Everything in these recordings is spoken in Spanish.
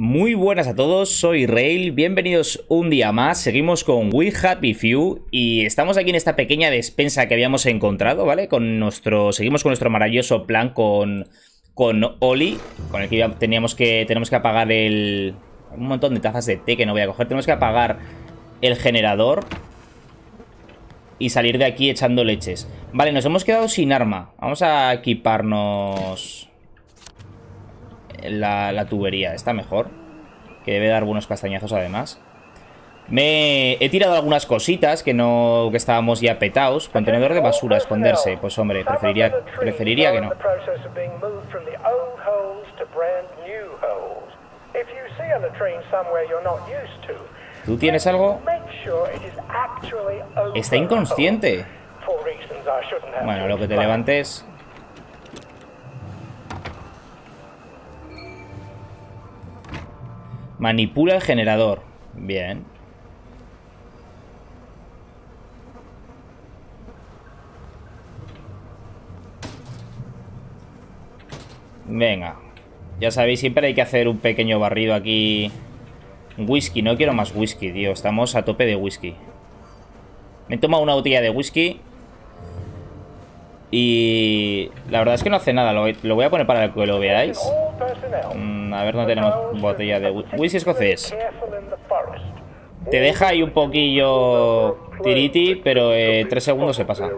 Muy buenas a todos, soy Rail, bienvenidos un día más, seguimos con We Happy Few y estamos aquí en esta pequeña despensa que habíamos encontrado, ¿vale? Con nuestro, seguimos con nuestro maravilloso plan con, con Oli, con el que teníamos que, tenemos que apagar el... Un montón de tazas de té que no voy a coger, tenemos que apagar el generador y salir de aquí echando leches. Vale, nos hemos quedado sin arma, vamos a equiparnos la, tubería. Está mejor. Que debe dar buenos castañazos además. Me he tirado algunas cositas que no que estábamos ya petados. Contenedor de basura, esconderse. Pues hombre, preferiría, preferiría que no. ¿Tú tienes algo? Está inconsciente. Bueno, lo que te levantes Manipula el generador. Bien. Venga. Ya sabéis, siempre hay que hacer un pequeño barrido aquí. Whisky, no quiero más whisky, tío. Estamos a tope de whisky. Me he tomado una botella de whisky. Y la verdad es que no hace nada. Lo, voy a poner para que lo veáis. Mm, a ver, no tenemos botella de whisky escocés. Te deja ahí un poquillo tiriti, pero eh, tres segundos se pasa.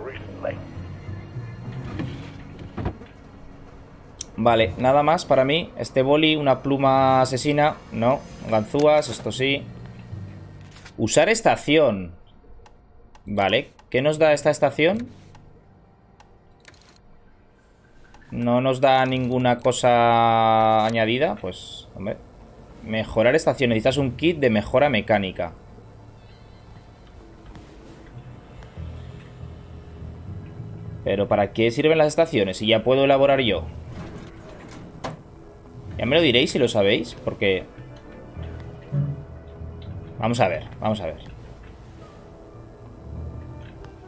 Vale, nada más para mí. Este boli, una pluma asesina. No, ganzúas, esto sí. Usar estación. Vale, ¿qué nos da esta estación? No nos da ninguna cosa añadida. Pues. Mejorar estación. Necesitas un kit de mejora mecánica. Pero ¿para qué sirven las estaciones? Si ya puedo elaborar yo. Ya me lo diréis si lo sabéis, porque... Vamos a ver, vamos a ver.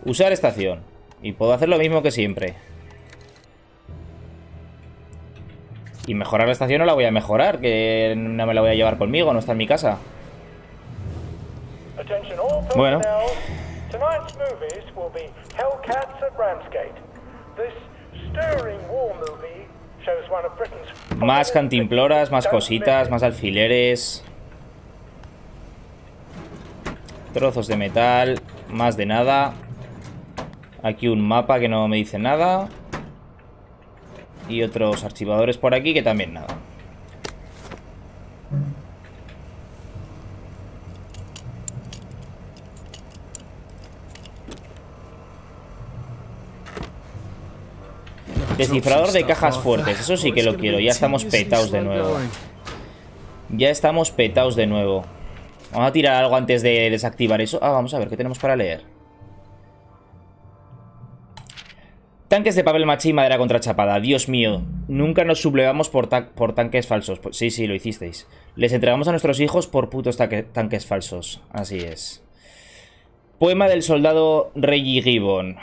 Usar estación. Y puedo hacer lo mismo que siempre. Y mejorar la estación no la voy a mejorar, que no me la voy a llevar conmigo, no está en mi casa. Bueno. Más cantimploras, más cositas, más alfileres. Trozos de metal, más de nada. Aquí un mapa que no me dice nada. Y otros archivadores por aquí que también nada. Descifrador de cajas fuertes, eso sí que lo quiero. Ya estamos petados de nuevo. Ya estamos petados de nuevo. Vamos a tirar algo antes de desactivar eso. Ah, vamos a ver, ¿qué tenemos para leer? Tanques de papel maché y madera contrachapada. Dios mío, nunca nos sublevamos por, tanques falsos. Pues, sí, sí, lo hicisteis. Les entregamos a nuestros hijos por putos tanques falsos. Así es. Poema del soldado Reggie Gibbon.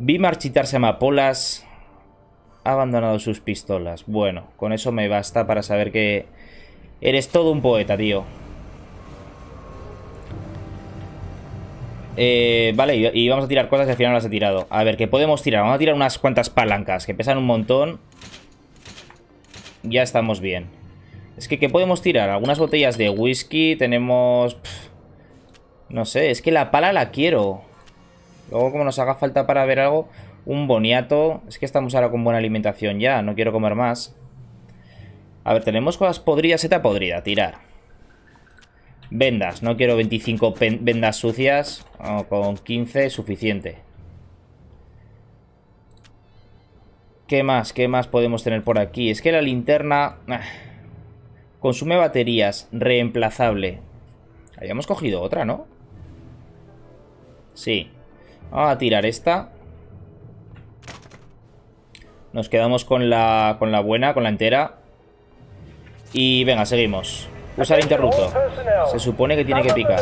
Vi marchitarse amapolas. Ha abandonado sus pistolas. Bueno, con eso me basta para saber que eres todo un poeta, tío. Eh, vale, y, vamos a tirar cosas que al final no las he tirado. A ver, ¿qué podemos tirar? Vamos a tirar unas cuantas palancas que pesan un montón. Ya estamos bien. Es que, ¿qué podemos tirar? Algunas botellas de whisky. Tenemos... no sé, es que la pala la quiero. Luego, como nos haga falta para ver algo... Un boniato. Es que estamos ahora con buena alimentación ya. No quiero comer más. A ver, tenemos cosas podridas. Seta podrida. Tirar. Vendas, no quiero 25 vendas sucias. con 15 es suficiente. ¿Qué más? ¿Qué más podemos tener por aquí? Es que la linterna... Ah, consume baterías. Reemplazable. Habíamos cogido otra, ¿no? Sí. Vamos a tirar esta. Nos quedamos con la, con la buena, con la entera. Y venga, seguimos. Usar interruptor. Se supone que tiene que picar.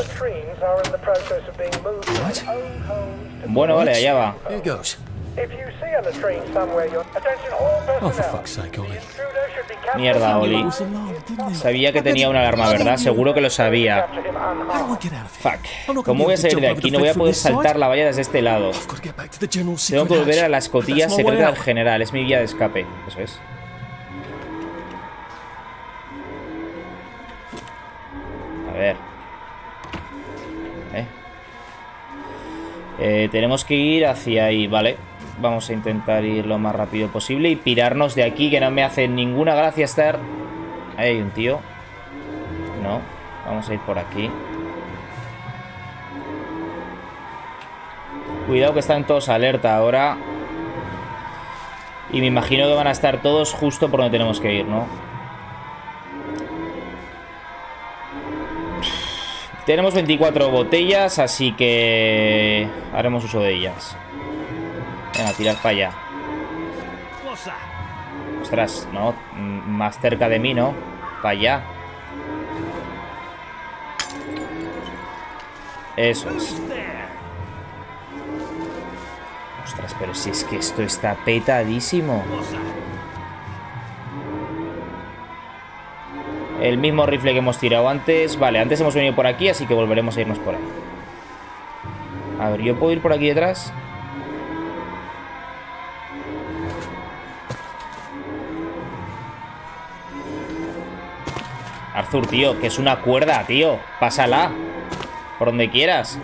Bueno, vale, allá va. Oh. Mierda, Oli. Sabía que tenía una alarma, ¿verdad? Seguro que lo sabía. Fuck. ¿Cómo voy a salir de aquí? No voy a poder saltar la valla desde este lado. Tengo que volver a la escotilla secreta del general. Es mi vía de escape. Eso es. Ver. Eh. Eh, tenemos que ir hacia ahí, ¿vale? Vamos a intentar ir lo más rápido posible y pirarnos de aquí, que no me hace ninguna gracia estar... Ahí hay un tío. No. Vamos a ir por aquí. Cuidado que están todos alerta ahora. Y me imagino que van a estar todos justo por donde tenemos que ir, ¿no? Tenemos 24 botellas, así que haremos uso de ellas. Venga, tirar para allá. Ostras, no, más cerca de mí, ¿no? Para allá. Eso es. Ostras, pero si es que esto está petadísimo. El mismo rifle que hemos tirado antes. Vale, antes hemos venido por aquí, así que volveremos a irnos por ahí. A ver, ¿yo puedo ir por aquí detrás? Arthur, tío, que es una cuerda, tío. Pásala. Por donde quieras.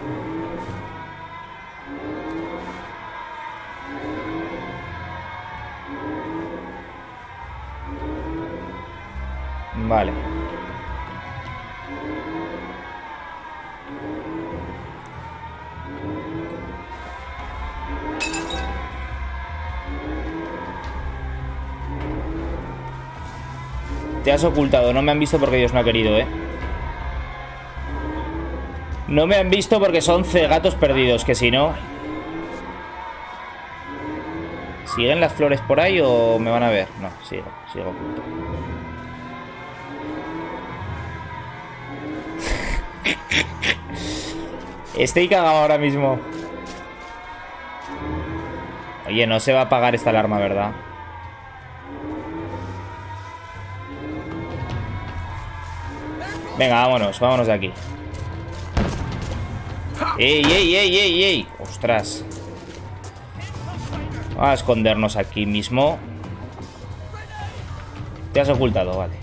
Vale. Te has ocultado, no me han visto porque Dios no ha querido, ¿eh? No me han visto porque son cegatos perdidos, que si no... ¿Siguen las flores por ahí o me van a ver? No, sigo, sigo oculto. Estoy cagado ahora mismo. Oye, no se va a apagar esta alarma, ¿verdad? Venga, vámonos, vámonos de aquí. ¡Ey, ey, ey, ey, ey! ¡Ostras! Vamos a escondernos aquí mismo. Te has ocultado, vale.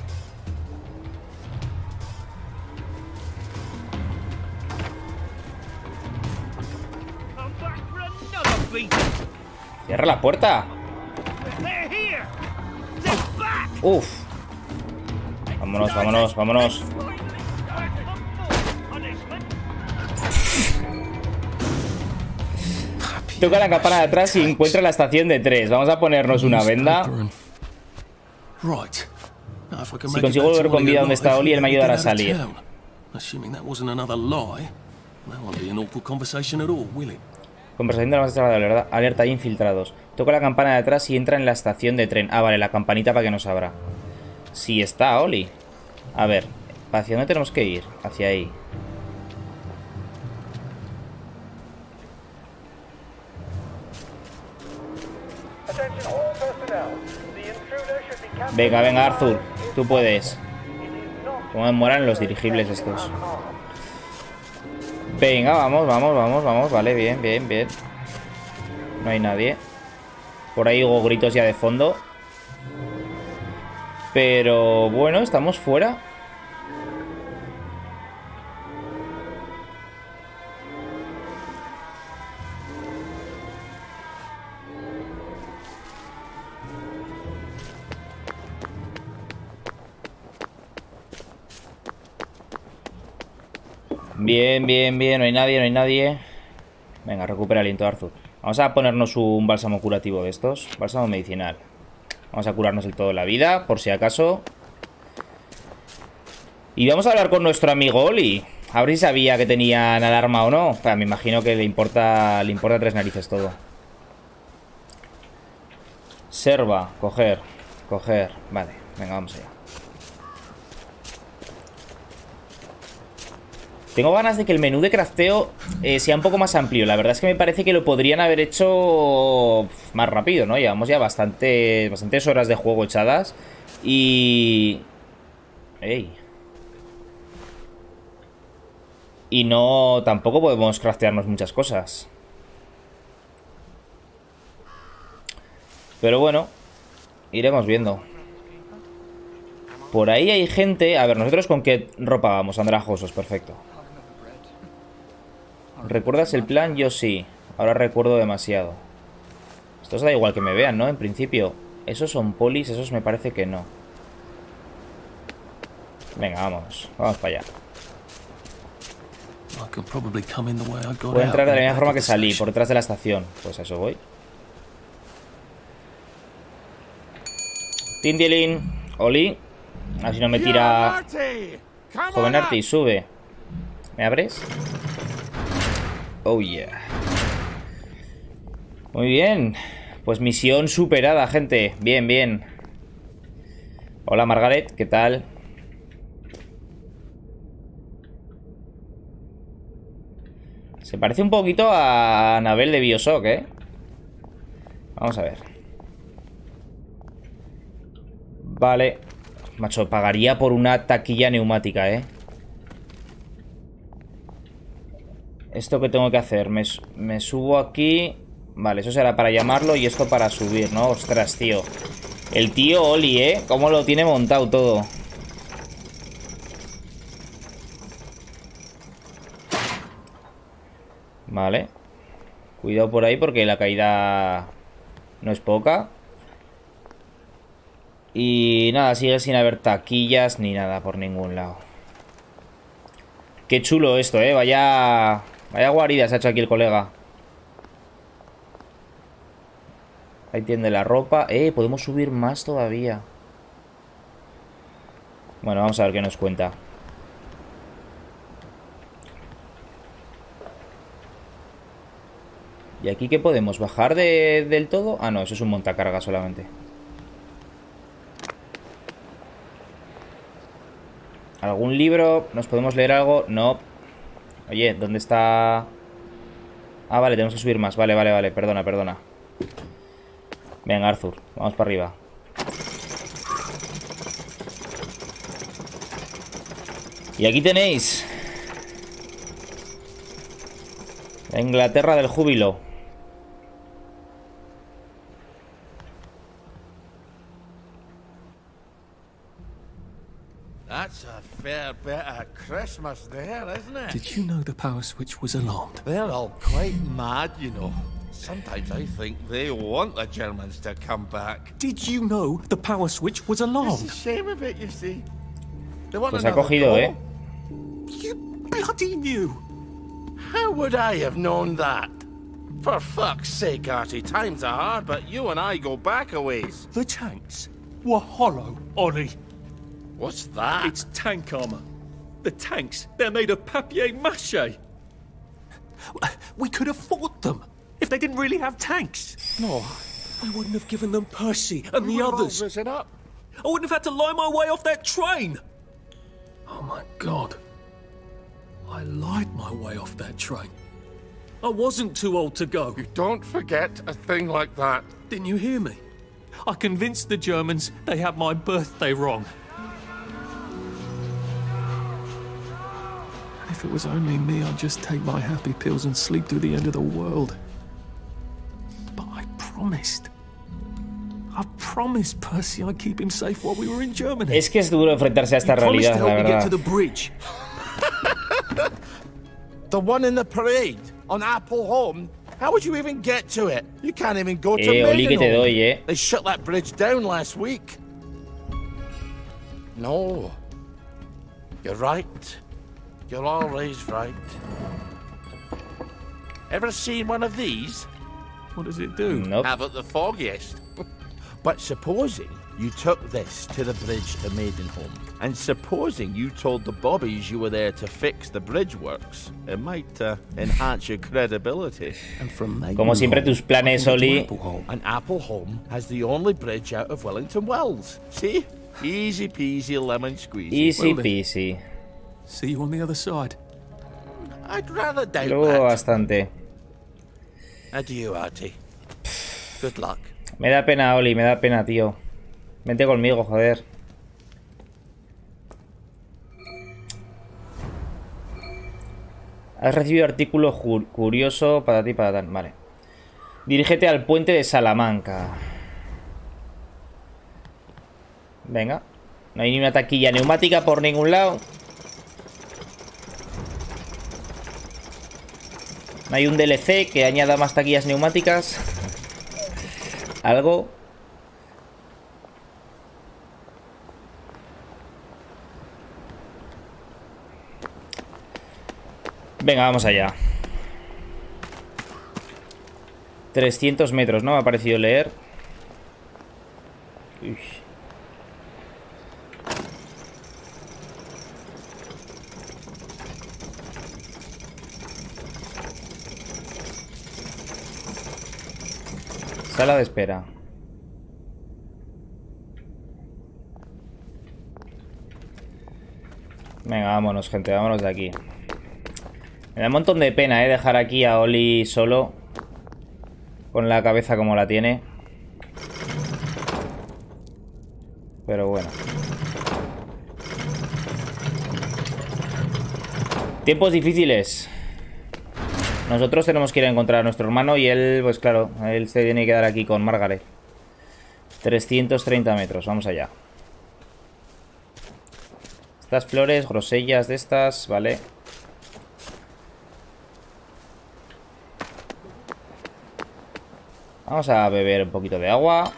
Cierra la puerta. Uf. Vámonos, vámonos, vámonos. Toca la campana de atrás y encuentra la estación de tres. Vamos a ponernos una venda. Si consigo volver con vida donde está Oli, él me ayudará a salir. Conversación de la base de alerta, alerta infiltrados. Toca la campana de atrás y entra en la estación de tren. Ah, vale, la campanita para que nos abra. Sí está, Oli. A ver, ¿hacia dónde tenemos que ir? Hacia ahí. Venga, venga, Arthur. Tú puedes. Como me moran los dirigibles estos. Venga, vamos, vamos, vamos, vamos. Vale, bien, bien, bien. No hay nadie. Por ahí oigo gritos ya de fondo. Pero bueno, estamos fuera. Bien, bien, bien. No hay nadie, no hay nadie. Venga, recupera aliento, Arthur. Vamos a ponernos un bálsamo curativo de estos. Bálsamo medicinal. Vamos a curarnos el todo la vida, por si acaso. Y vamos a hablar con nuestro amigo Oli. A ver si sabía que tenían alarma o no. O sea, me imagino que le importa, le importa tres narices todo. Serva, coger, coger. Vale, venga, vamos allá. Tengo ganas de que el menú de crafteo eh, sea un poco más amplio. La verdad es que me parece que lo podrían haber hecho más rápido, ¿no? Llevamos ya bastante, bastantes horas de juego echadas. Y... ¡Ey! Y no... Tampoco podemos craftearnos muchas cosas. Pero bueno, iremos viendo. Por ahí hay gente... A ver, ¿nosotros con qué ropa vamos? Andrajosos, perfecto. ¿Recuerdas el plan? Yo sí. Ahora recuerdo demasiado. Estos da igual que me vean, ¿no? En principio. Esos son polis, esos me parece que no. Venga, vamos. Vamos para allá. Puedo entrar de la misma forma que salí, por detrás de la estación. Pues a eso voy. Tindielin. Oli. Así no me tira... Joven arte y sube. ¿Me abres? Oh yeah. Muy bien. Pues misión superada, gente. Bien, bien. Hola, Margaret. ¿Qué tal? Se parece un poquito a Anabel de Bioshock, ¿eh? Vamos a ver. Vale. Macho, pagaría por una taquilla neumática, ¿eh? ¿Esto qué tengo que hacer? Me, me, subo aquí... Vale, eso será para llamarlo y esto para subir, ¿no? Ostras, tío. El tío Oli, ¿eh? Cómo lo tiene montado todo. Vale. Cuidado por ahí porque la caída no es poca. Y nada, sigue sin haber taquillas ni nada por ningún lado. Qué chulo esto, ¿eh? Vaya, vaya guarida se ha hecho aquí el colega. Ahí tiende la ropa. Eh, podemos subir más todavía. Bueno, vamos a ver qué nos cuenta. ¿Y aquí qué podemos? ¿Bajar de, del todo? Ah, no, eso es un montacarga solamente. ¿Algún libro? ¿Nos podemos leer algo? No. Oye, ¿dónde está...? Ah, vale, tenemos que subir más. Vale, vale, vale. Perdona, perdona. Venga, Arthur. Vamos para arriba. Y aquí tenéis... La Inglaterra del júbilo. Fair bit of Christmas there, isn't it? Did you know the power switch was alarmed? They're all quite mad, you know. Sometimes I think they want the Germans to come back. Did you know the power switch was alarmed? It's a shame of it, you see. They want Pues ha another cogido, eh. You bloody knew! How would I have known that? For fuck's sake, Artie, times are hard, but you and I go back a ways. The tanks were hollow, Ollie. What's that? It's tank armor. The tanks, they're made of papier-mâché. We could have fought them if they didn't really have tanks. no. I wouldn't have given them Percy and the others. Risen up. I wouldn't have had to lie my way off that train. Oh my god. I lied my way off that train. I wasn't too old to go. You don't forget a thing like that. Didn't you hear me? I convinced the Germans they had my birthday wrong. If it was only me, I'd just take my happy pills and sleep through the end of the world. But I promised. I promised Percy I'd keep him safe while we were in Germany. Es que es duro enfrentarse a esta promised realidad, to la help me get to the bridge. The one in the parade on Apple Home. How would you even get to it? You can't even go to Eh, Oli, que te doy, eh. They shut that bridge down last week. No. You're right. You're always right. Ever seen one of these? What does it do? Nope. Haven't the foggiest. but supposing you took this to the bridge to Maidenholm, and supposing you told the bobbies you were there to fix the bridge works, it might uh, enhance your credibility. And from Como siempre, tus planes, Oli. And Appleholm has the only bridge out of Wellington Wells. See? Easy peasy lemon squeezy. Easy Will do. peasy. See you on the other side. I'd rather doubt Luego bastante. Adieu, Artie. Good luck. Me da pena, Oli, me da pena, tío. Vente conmigo, joder. Has recibido artículo curioso para ti, para tan. Vale. Dirígete al puente de Salamanca. Venga. No hay ni una taquilla neumática por ningún lado. Hay un DLC que añada más taquillas neumáticas. Algo. Venga, vamos allá. 300 metros, ¿no? Me ha parecido leer. Uy. Sala de espera. Venga, vámonos, gente, vámonos de aquí. Me da un montón de pena, ¿eh? Dejar aquí a Oli solo. Con la cabeza como la tiene. Pero bueno. Tiempos difíciles. Nosotros tenemos que ir a encontrar a nuestro hermano y él, pues claro, él se tiene que quedar aquí con Margaret. 330 metros, vamos allá. Estas flores, grosellas de estas, vale. Vamos a beber un poquito de agua.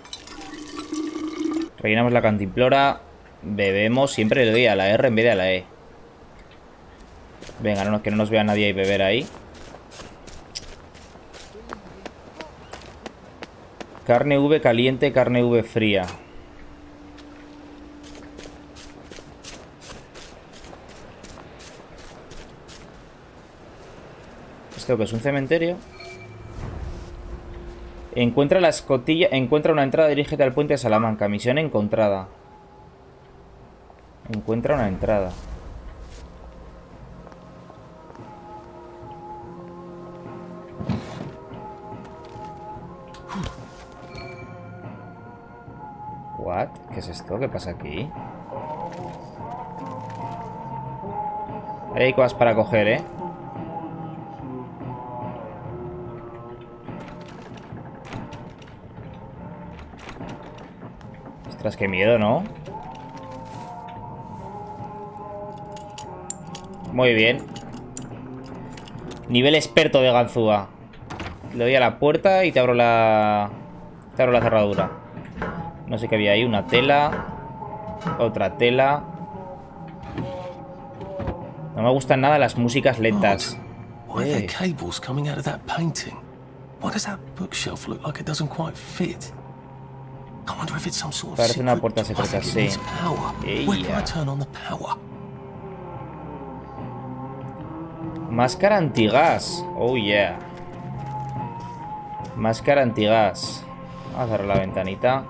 Rellenamos la cantimplora. Bebemos, siempre le doy a la R en vez de a la E. Venga, no, que no nos vea nadie ahí beber ahí. Carne V caliente, carne V fría. ¿Esto que es un cementerio? Encuentra la escotilla, encuentra una entrada, dirígete al puente de Salamanca. Misión encontrada. Encuentra una entrada. ¿Qué es esto? ¿Qué pasa aquí? Hay cosas para coger, ¿eh? Ostras, qué miedo, ¿no? Muy bien. Nivel experto de Ganzúa. Le doy a la puerta y te abro la... Te abro la cerradura. No sé qué había ahí. Una tela. Otra tela. No me gustan nada las músicas lentas. Why are there Hey. cables coming out of that painting? Why does that bookshelf look like it doesn't quite fit? I wonder if it's some sort of Parece una puerta secreta, sí. Where can I turn on the power? Máscara antigas. Oh yeah. Máscara antigas. Vamos a cerrar la ventanita.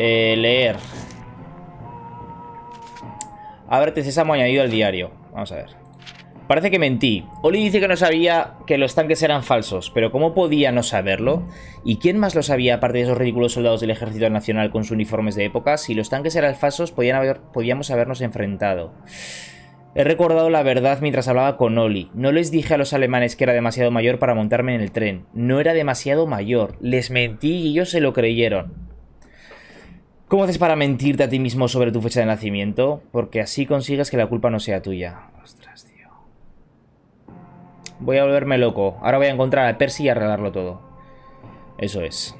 Eh, leer. Ábrete sésamo añadido al diario. Vamos a ver. Parece que mentí. Oli dice que no sabía que los tanques eran falsos, pero ¿cómo podía no saberlo? ¿Y quién más lo sabía aparte de esos ridículos soldados del Ejército Nacional con sus uniformes de época? Si los tanques eran falsos, podíamos habernos enfrentado. He recordado la verdad mientras hablaba con Oli. No les dije a los alemanes que era demasiado mayor para montarme en el tren. No era demasiado mayor. Les mentí y ellos se lo creyeron. ¿Cómo haces para mentirte a ti mismo sobre tu fecha de nacimiento? Porque así consigues que la culpa no sea tuya. Ostras, tío. Voy a volverme loco. Ahora voy a encontrar a Percy y arreglarlo todo. Eso es.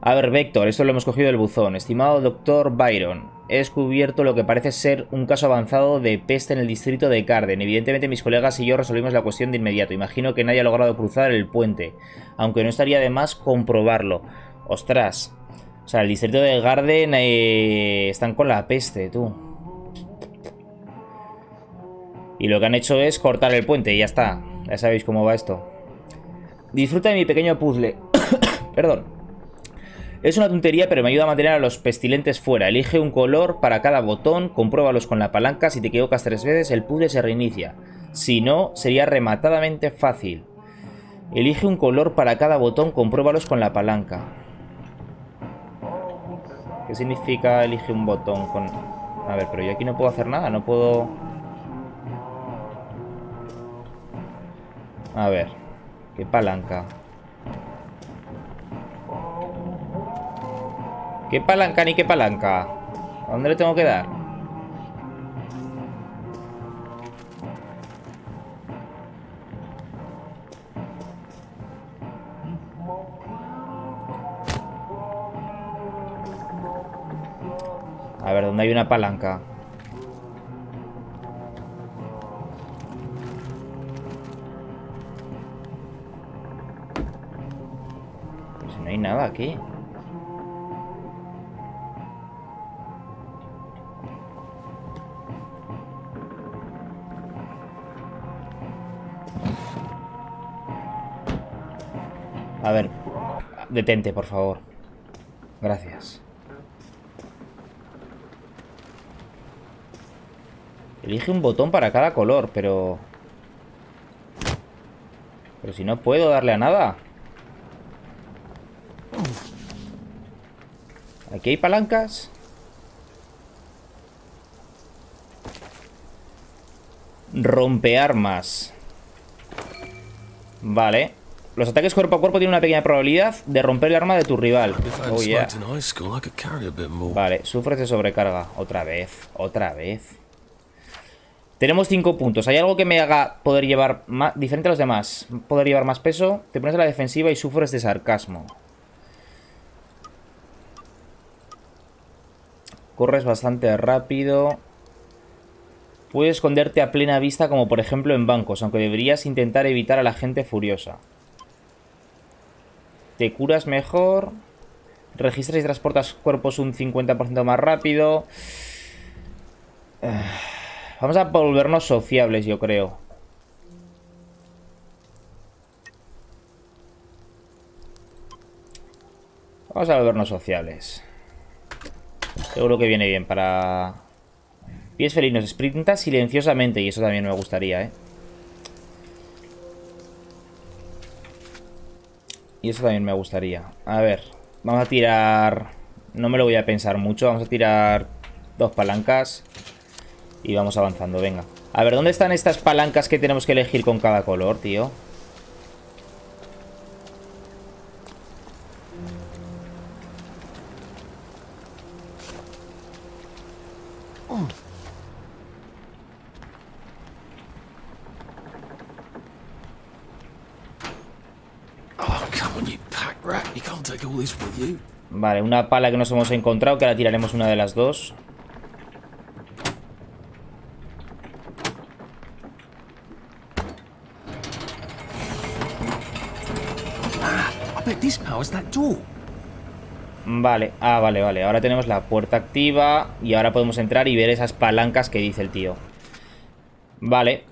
A ver, Vector, esto lo hemos cogido del buzón. Estimado doctor Byron, he descubierto lo que parece ser un caso avanzado de peste en el distrito de Carden. Evidentemente mis colegas y yo resolvimos la cuestión de inmediato. Imagino que nadie ha logrado cruzar el puente, aunque no estaría de más comprobarlo. Ostras. O sea, el distrito de Garden eh, están con la peste, tú. Y lo que han hecho es cortar el puente y ya está. Ya sabéis cómo va esto. Disfruta de mi pequeño puzzle. Perdón. Es una tontería, pero me ayuda a mantener a los pestilentes fuera. Elige un color para cada botón, compruébalos con la palanca. Si te equivocas tres veces, el puzzle se reinicia. Si no, sería rematadamente fácil. Elige un color para cada botón, compruébalos con la palanca. ¿Qué significa elige un botón? A ver, pero yo aquí no puedo hacer nada, no puedo... A ver, ¿qué palanca? ¿Qué palanca ni qué palanca? ¿A dónde le tengo que dar? Ver, ¿dónde hay una palanca? Pues no hay nada aquí. A ver, detente, por favor. Gracias. Elige un botón para cada color, pero... Pero si no puedo darle a nada. Aquí hay palancas. Rompearmas. Vale. Los ataques cuerpo a cuerpo tienen una pequeña probabilidad de romper el arma de tu rival. Oh, yeah. Vale, sufres de sobrecarga. Otra vez, otra vez. Tenemos 5 puntos. ¿Hay algo que me haga poder llevar más, diferente a los demás? Poder llevar más peso. Te pones a la defensiva y sufres de sarcasmo. Corres bastante rápido. Puedes esconderte a plena vista como por ejemplo en bancos, aunque deberías intentar evitar a la gente furiosa. Te curas mejor. Registras y transportas cuerpos un 50% más rápido. Ah, Vamos a volvernos sociables, yo creo. Vamos a volvernos sociables. Seguro que viene bien para... Pies felinos, sprinta silenciosamente y eso también me gustaría, ¿eh? Y eso también me gustaría. A ver, vamos a tirar... No me lo voy a pensar mucho, vamos a tirar dos palancas y vamos avanzando, venga. A ver, ¿dónde están estas palancas que tenemos que elegir con cada color, tío? Oh. Vale, una pala que nos hemos encontrado, que ahora tiraremos una de las dos. I door. Vale, ah, vale, vale. Ahora tenemos la puerta activa y ahora podemos entrar y ver esas palancas que dice el tío. Vale.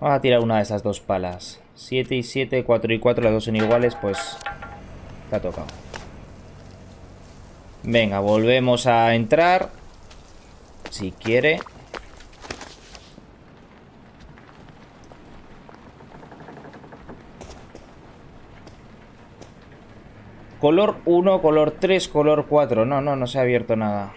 Vamos a tirar una de esas dos palas. 7 y 7, 4 y 4, las dos son iguales, pues... Te ha tocado. Venga, volvemos a entrar. Si quiere. Color 1, color 3, color 4. No, no, no se ha abierto nada.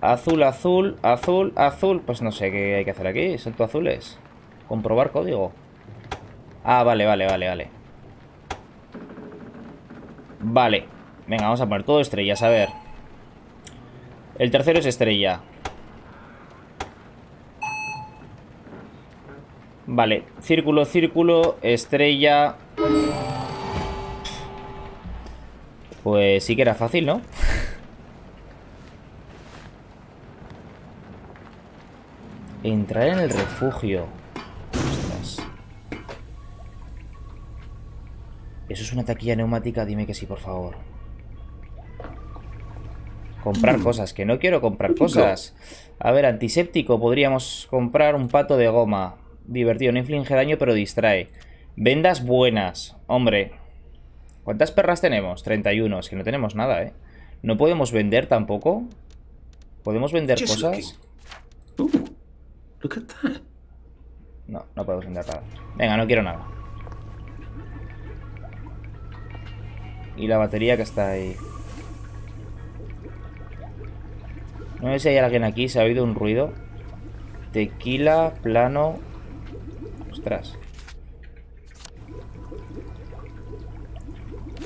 Azul, azul, azul, azul. Pues no sé qué hay que hacer aquí. Son todos azules. Comprobar código. Ah, vale, vale, vale, vale. Vale. Venga, vamos a poner todo estrellas, a ver. El tercero es estrella. Vale, círculo, círculo, estrella. Pues sí que era fácil, ¿no? Entrar en el refugio. Ostras. ¿Eso es una taquilla neumática? Dime que sí, por favor. Comprar cosas, que no quiero comprar cosas. A ver, antiséptico. Podríamos comprar un pato de goma. Divertido, no inflige daño, pero distrae. Vendas buenas. Hombre. ¿Cuántas perras tenemos? 31. Es que no tenemos nada, ¿eh? No podemos vender tampoco. ¿Podemos vender Just cosas? looking. Ooh, look at that. No, no podemos vender nada. Venga, no quiero nada. Y la batería que está ahí. No sé si hay alguien aquí, se ha oído un ruido. Tequila, plano. Ostras.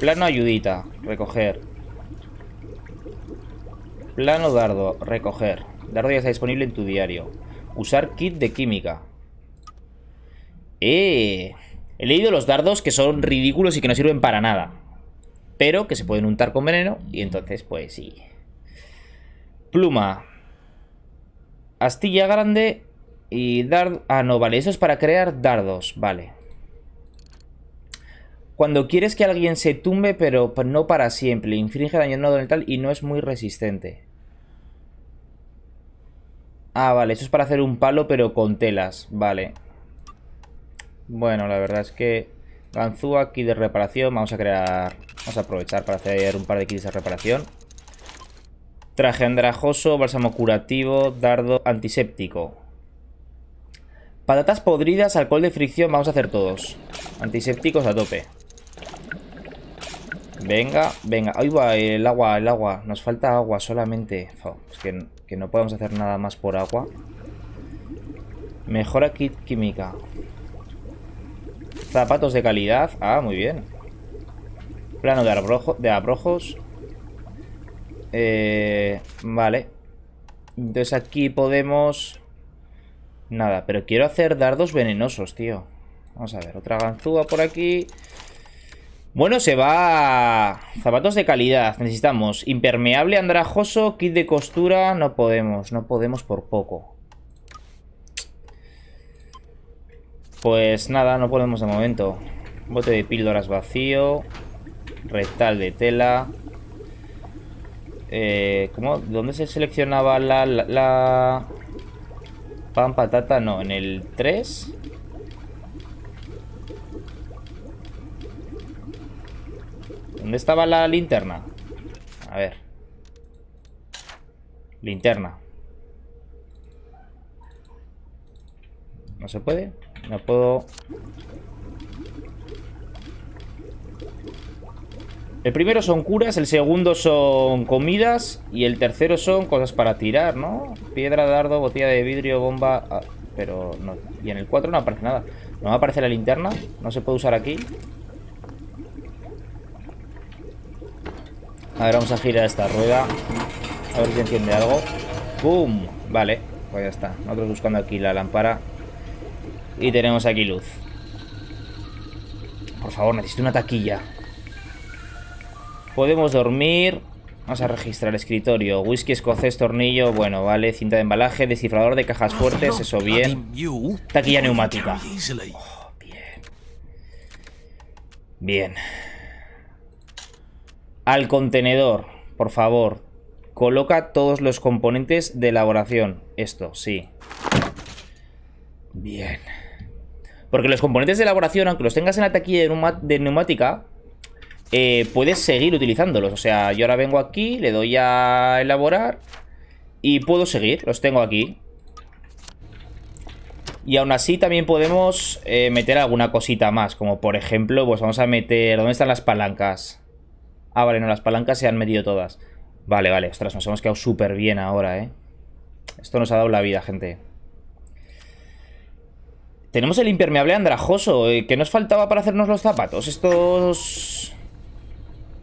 Plano ayudita, recoger. Plano dardo, recoger. Dardo ya está disponible en tu diario. Usar kit de química. ¡Eh! He leído los dardos que son ridículos y que no sirven para nada. Pero que se pueden untar con veneno y entonces, pues sí. Pluma. Astilla grande y dardo... Ah, no, vale. Eso es para crear dardos. Vale. Cuando quieres que alguien se tumbe, pero no para siempre. Infringe daño no letal y no es muy resistente. Ah, vale. Eso es para hacer un palo, pero con telas. Vale. Bueno, la verdad es que... Ganzúa, kit de reparación. Vamos a crear... Vamos a aprovechar para hacer un par de kits de reparación. Traje andrajoso, bálsamo curativo, dardo antiséptico. Patatas podridas, alcohol de fricción, vamos a hacer todos. Antisépticos a tope. Venga, venga. Ahí va el agua, el agua. Nos falta agua solamente. Es que, no podemos hacer nada más por agua. Mejora kit química. Zapatos de calidad. Ah, muy bien. Plano de, de abrojos. Eh, vale. Entonces aquí podemos... Nada, pero quiero hacer dardos venenosos, tío. Vamos a ver, otra ganzúa por aquí. Bueno, se va... Zapatos de calidad. Necesitamos impermeable andrajoso, kit de costura. No podemos, no podemos por poco. Pues nada, no podemos de momento. Bote de píldoras vacío. Rectal de tela. Eh, ¿Cómo? ¿Dónde se seleccionaba la, la, la, Pan, patata, no, en el 3 ¿Dónde estaba la linterna? A ver Linterna ¿No se puede? No puedo... El primero son curas, el segundo son comidas y el tercero son cosas para tirar, ¿no? Piedra, dardo, botella de vidrio, bomba... Ah, pero no... Y en el 4 no aparece nada. No me aparece la linterna, no se puede usar aquí. A ver, vamos a girar esta rueda. A ver si enciende algo. ¡Pum! Vale, pues ya está. Nosotros buscando aquí la lámpara. Y tenemos aquí luz. Por favor, necesito una taquilla. Podemos dormir. Vamos a registrar escritorio. Whisky escocés, tornillo. Bueno, vale. Cinta de embalaje. Descifrador de cajas fuertes. Eso bien. Taquilla neumática. Oh, bien. Bien. Al contenedor. Por favor. Coloca todos los componentes de elaboración. Esto, sí. Bien. Porque los componentes de elaboración, aunque los tengas en la taquilla de neumática, eh, puedes seguir utilizándolos. O sea, yo ahora vengo aquí, le doy a elaborar y puedo seguir, los tengo aquí. Y aún así también podemos eh, meter alguna cosita más, como por ejemplo, pues vamos a meter... ¿Dónde están las palancas? Ah, vale, no, las palancas se han metido todas. Vale, vale, ostras, nos hemos quedado súper bien ahora, ¿eh? Esto nos ha dado la vida, gente. Tenemos el impermeable andrajoso. Eh, ¿Qué nos faltaba para hacernos los zapatos? Estos...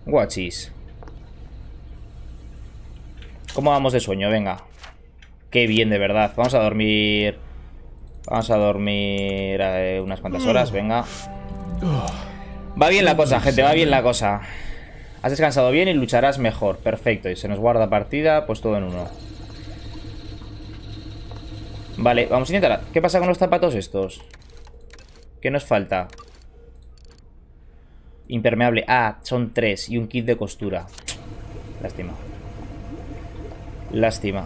Guachis. ¿Cómo vamos de sueño? Venga. Qué bien, de verdad. Vamos a dormir... Vamos a dormir eh, unas cuantas horas, venga. Va bien la cosa, gente, va bien la cosa. Has descansado bien y lucharás mejor. Perfecto, y se nos guarda partida, pues todo en uno. Vale, vamos a intentar... ¿Qué pasa con los zapatos estos? ¿Qué nos falta? Impermeable. Ah, son tres. Y un kit de costura. Lástima. Lástima.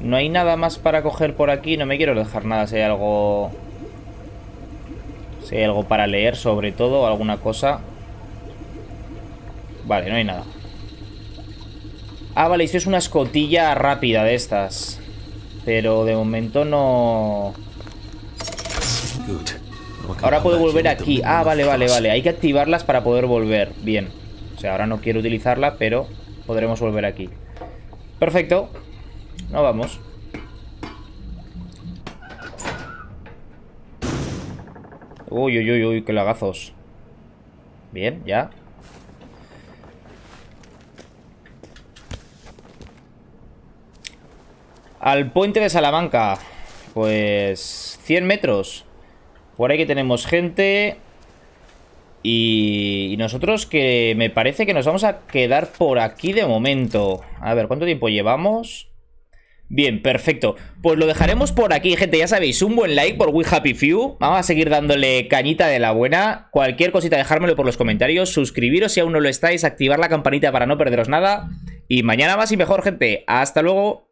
No hay nada más para coger por aquí. No me quiero dejar nada si hay algo... Si hay algo para leer sobre todo alguna cosa. Vale, no hay nada. Ah, vale, esto es una escotilla rápida de estas. Pero de momento no... Ahora puedo volver aquí. Ah, vale, vale, vale. Hay que activarlas para poder volver. Bien. O sea, ahora no quiero utilizarla, pero podremos volver aquí. Perfecto. No vamos. Uy, uy, uy, uy, qué lagazos. Bien, ya. Al puente de Salamanca. Pues... 100 metros. Por ahí que tenemos gente. Y, y nosotros que me parece que nos vamos a quedar por aquí de momento. A ver, ¿cuánto tiempo llevamos? Bien, perfecto. Pues lo dejaremos por aquí, gente. Ya sabéis, un buen like por We Happy Few. Vamos a seguir dándole cañita de la buena. Cualquier cosita, dejármelo por los comentarios. Suscribiros si aún no lo estáis. Activar la campanita para no perderos nada. Y mañana más y mejor, gente. Hasta luego.